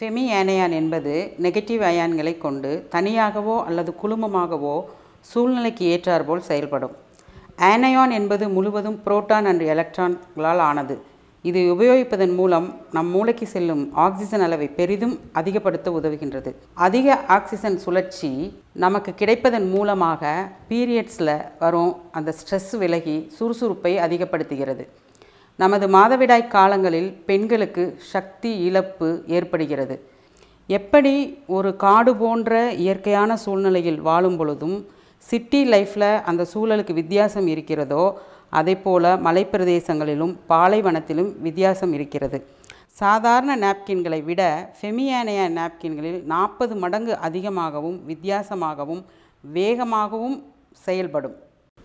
Semi ஏனையான் என்பது negative அயான்களை கொண்டு தனியாகவோ அல்லது குழுமமாகவோ சூழ்நிலைக்கு ஏற்றாற்போல் செயல்படும். ஆனையான் என்பது முழுவதும் புரோட்டான் அண்ட் எலக்ட்ரான்களால் ஆனது. இது உபயோகிப்பதன் மூலம் நம் மூளைக்கு செல்லும் ஆக்சிஜன் அளவை பெரிதும் அதிகப்படுத்த உதவுகின்றது. அதிக ஆக்சிஜன் சுழற்சி நமக்கு கிடைப்பதன் மூலமாக பீரியட்ஸில் வரும் அந்த ஸ்ட்ரெஸ் விலகி சுறுசுறுப்பை அதிகப்படுத்துகிறது. நமது மாதவிடாய் காலங்களில் பெண்களுக்கு சக்தி இழப்பு ஏற்படுகிறது. எப்படி ஒரு காடு போன்ற இயற்கையான சூழ்நிலையில் வாழும் பொழுதும் சிட்டி லைஃப்பில் அந்த சூழலுக்கு வித்தியாசம் இருக்கிறதோ அதே போல் மலைப்பிரதேசங்களிலும் பாலைவனத்திலும் வித்தியாசம் இருக்கிறது. சாதாரண நாப்கின்களை விட ஃபெமியானையா நாப்கின்களில் நாற்பது மடங்கு அதிகமாகவும் வித்தியாசமாகவும் வேகமாகவும் செயல்படும்.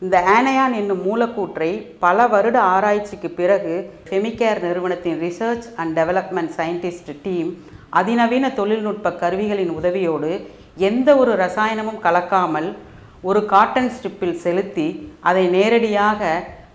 இந்த ஆனையான் என்னும் மூலக்கூற்றை பல வருட ஆராய்ச்சிக்கு பிறகு ஃபெமிகேர் நிறுவனத்தின் research and development scientist team அதிநவீன தொழில்நுட்ப கருவிகளின் உதவியோடு எந்த ஒரு ரசாயனமும் கலக்காமல் ஒரு காட்டன் ஸ்ட்ரிப்பில் செலுத்தி அதை நேரடியாக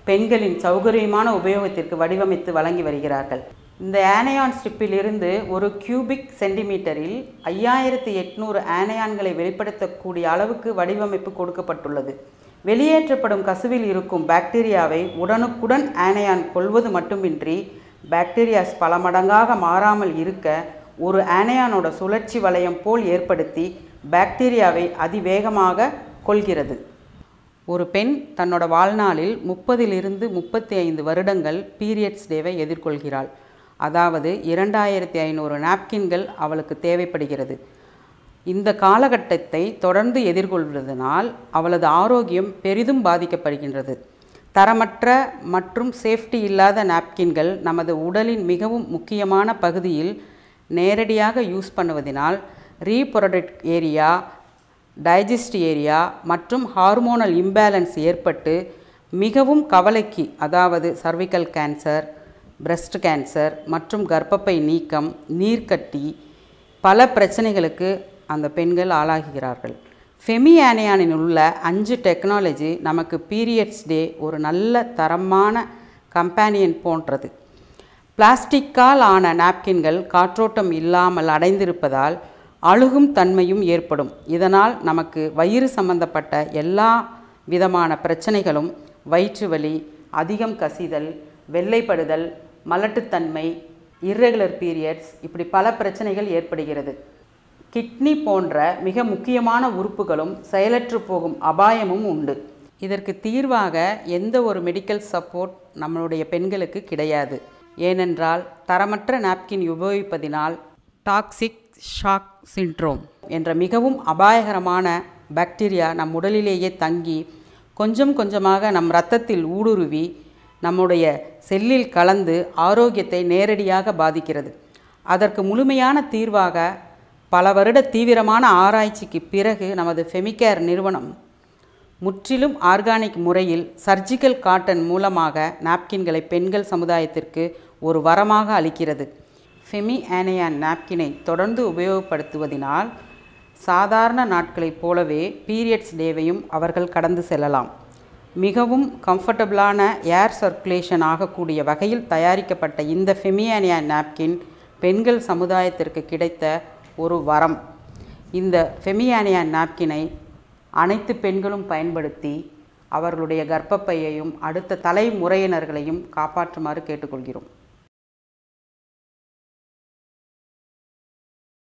பெண்களின் சௌகரியமான உபயோகத்திற்கு வடிவமைத்து வழங்கி வருகிறார்கள். இந்த ஆனையான் ஸ்ட்ரிப்பிலிருந்து ஒரு கியூபிக் சென்டிமீட்டரில் ஐயாயிரத்தி எட்நூறு ஆனையான்களை வெளிப்படுத்தக்கூடிய அளவுக்கு வடிவமைப்பு கொடுக்கப்பட்டுள்ளது. வெளியேற்றப்படும் கசுவில் இருக்கும் பாக்டீரியாவை உடனுக்குடன் ஆனையான் கொள்வது மட்டுமின்றி பாக்டீரியாஸ் பல மடங்காக மாறாமல் இருக்க ஒரு ஆனையானோட சுழற்சி வளையம் போல் ஏற்படுத்தி பாக்டீரியாவை அதிவேகமாக கொள்கிறது ஒரு பெண் தன்னோட வாழ்நாளில் முப்பதிலிருந்து முப்பத்தி ஐந்து வருடங்கள் பீரியட்ஸ் டேவை எதிர்கொள்கிறாள். அதாவது இரண்டாயிரத்தி ஐநூறு நாப்கின்கள் அவளுக்கு தேவைப்படுகிறது. இந்த காலகட்டத்தை தொடர்ந்து எதிர்கொள்வதனால் அவளது ஆரோக்கியம் பெரிதும் பாதிக்கப்படுகின்றது. தரமற்ற மற்றும் சேஃப்டி இல்லாத நாப்கின்கள் நமது உடலின் மிகவும் முக்கியமான பகுதியில் நேரடியாக யூஸ் பண்ணுவதனால் ரீப்ரொடக்ட் ஏரியா டைஜஸ்ட் ஏரியா மற்றும் ஹார்மோனல் இம்பேலன்ஸ் ஏற்பட்டு மிகவும் கவலைக்கு அதாவது சர்விக்கல் கேன்சர் பிரஸ்ட் கேன்சர் மற்றும் கர்ப்பப்பை நீக்கம் நீர்க்கட்டி பல பிரச்சனைகளுக்கு அந்த பெண்கள் ஆளாகிறார்கள். ஃபெமி ஆனையானில் உள்ள அஞ்சு டெக்னாலஜி நமக்கு பீரியட்ஸ் டே ஒரு நல்ல தரமான கம்பேனியன் போன்றது. பிளாஸ்டிக்கால் ஆன நாப்கின்கள் காற்றோட்டம் இல்லாமல் அடைந்திருப்பதால் அழுகும் தன்மையும் ஏற்படும். இதனால் நமக்கு வயிறு சம்பந்தப்பட்ட எல்லா விதமான பிரச்சனைகளும் வயிற்று வலி அதிகம் கசிதல் வெள்ளைப்படுதல் மலட்டுத்தன்மை இர்ரெகுலர் பீரியட்ஸ் இப்படி பல பிரச்சனைகள் ஏற்படுகிறது. கிட்னி போன்ற மிக முக்கியமான உறுப்புகளும் செயலற்று போகும் அபாயமும் உண்டு. இதற்கு தீர்வாக எந்த ஒரு மெடிக்கல் சப்போர்ட் நம்மளுடைய பெண்களுக்கு கிடையாது. ஏனென்றால் தரமற்ற நாப்கின் உபயோகிப்பதினால் டாக்ஸிக் ஷாக் சிண்ட்ரோம் என்ற மிகவும் அபாயகரமான பாக்டீரியா நம் உடலிலேயே தங்கி கொஞ்சம் கொஞ்சமாக நம் இரத்தத்தில் ஊடுருவி நம்முடைய செல்லில் கலந்து ஆரோக்கியத்தை நேரடியாக பாதிக்கிறது. அதற்கு முழுமையான தீர்வாக பல வருட தீவிரமான ஆராய்ச்சிக்கு பிறகு நமது ஃபெமிகேர் நிறுவனம் முற்றிலும் ஆர்கானிக் முறையில் சர்ஜிக்கல் காட்டன் மூலமாக நாப்கின்களை பெண்கள் சமுதாயத்திற்கு ஒரு வரமாக அளிக்கிறது. ஃபெமி ஆனையான் நாப்கினை தொடர்ந்து உபயோகப்படுத்துவதினால் சாதாரண நாட்களைப் போலவே பீரியட்ஸ் டேவையும் அவர்கள் கடந்து செல்லலாம். மிகவும் கம்ஃபர்டபுளான ஏர் சர்க்குலேஷன் ஆகக்கூடிய வகையில் தயாரிக்கப்பட்ட இந்த ஃபெமியானியா நாப்கின் பெண்கள் சமுதாயத்திற்கு கிடைத்த ஒரு வரம். இந்த ஃபெமியானியா நாப்கினை அனைத்து பெண்களும் பயன்படுத்தி அவர்களுடைய கர்ப்பப்பையையும் அடுத்த தலைமுறையினர்களையும் காப்பாற்றுமாறு கேட்டுக்கொள்கிறோம்.